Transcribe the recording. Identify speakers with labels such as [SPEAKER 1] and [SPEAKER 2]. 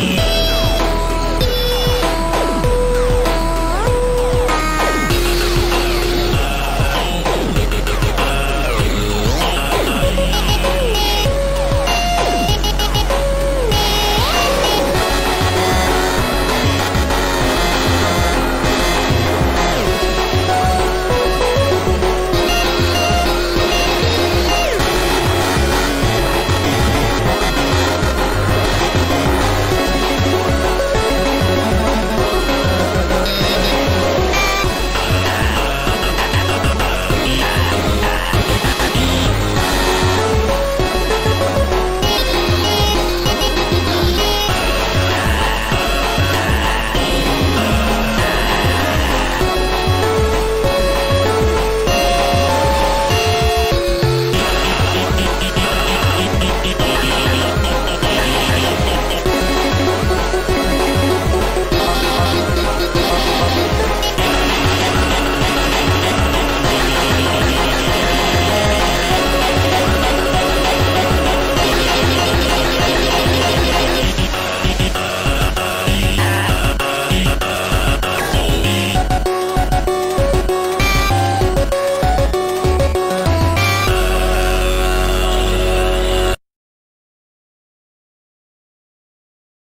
[SPEAKER 1] you